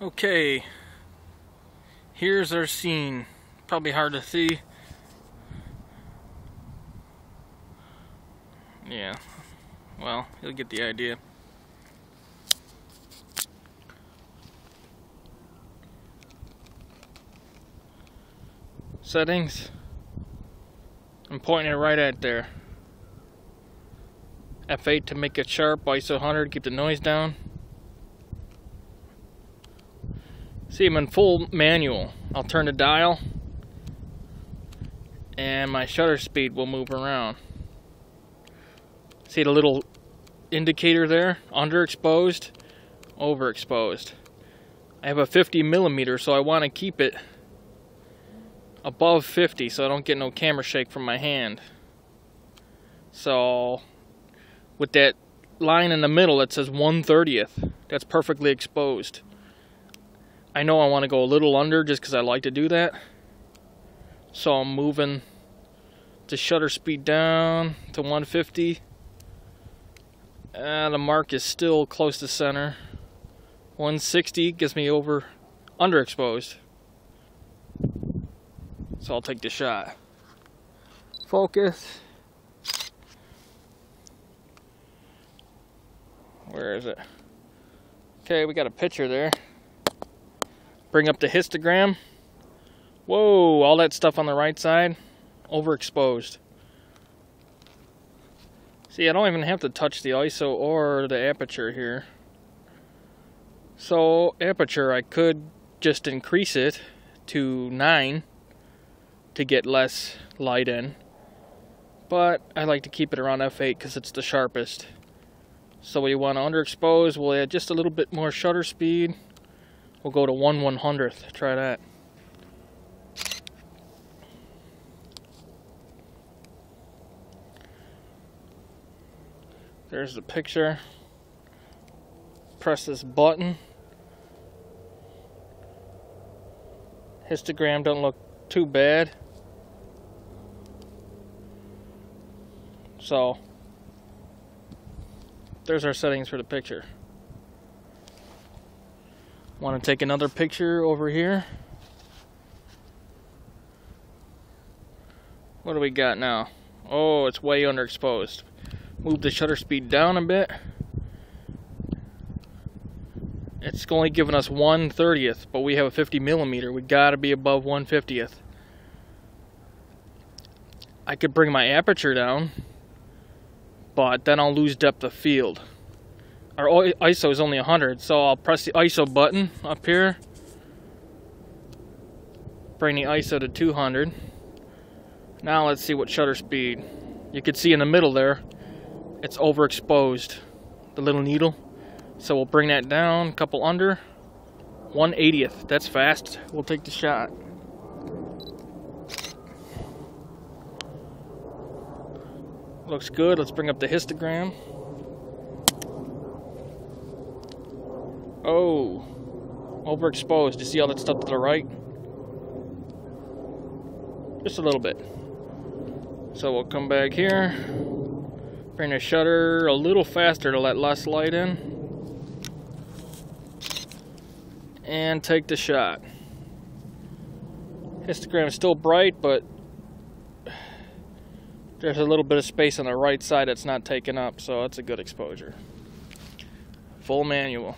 Okay, here's our scene. Probably hard to see. Yeah, well, you'll get the idea. Settings. I'm pointing it right at there. F8 to make it sharp, ISO 100, to keep the noise down. See, I'm in full manual. I'll turn the dial and my shutter speed will move around. See the little indicator there? Underexposed, overexposed. I have a 50 millimeter, so I want to keep it above 50 so I don't get no camera shake from my hand. So, with that line in the middle that says 1 30th, that's perfectly exposed. I know I want to go a little under just because I like to do that. So I'm moving the shutter speed down to 150. And uh, the mark is still close to center. 160 gets me over underexposed. So I'll take the shot. Focus. Where is it? Okay, we got a picture there. Bring up the histogram. Whoa, all that stuff on the right side, overexposed. See, I don't even have to touch the ISO or the aperture here. So, aperture, I could just increase it to 9 to get less light in. But I like to keep it around f8 because it's the sharpest. So we want to underexpose, we'll add just a little bit more shutter speed. We'll go to 1 100th. Try that. There's the picture. Press this button. Histogram don't look too bad. So, there's our settings for the picture. Want to take another picture over here. What do we got now? Oh, it's way underexposed. Move the shutter speed down a bit. It's only giving us 1 30th, but we have a 50 millimeter. We gotta be above 1 50th. I could bring my aperture down, but then I'll lose depth of field our ISO is only 100, so I'll press the ISO button up here. Bring the ISO to 200. Now let's see what shutter speed. You can see in the middle there, it's overexposed, the little needle. So we'll bring that down, a couple under. 180th, that's fast. We'll take the shot. Looks good, let's bring up the histogram. Oh, overexposed. You see all that stuff to the right? Just a little bit. So we'll come back here, bring the shutter a little faster to let less light in, and take the shot. Histogram is still bright, but there's a little bit of space on the right side that's not taken up, so that's a good exposure. Full manual.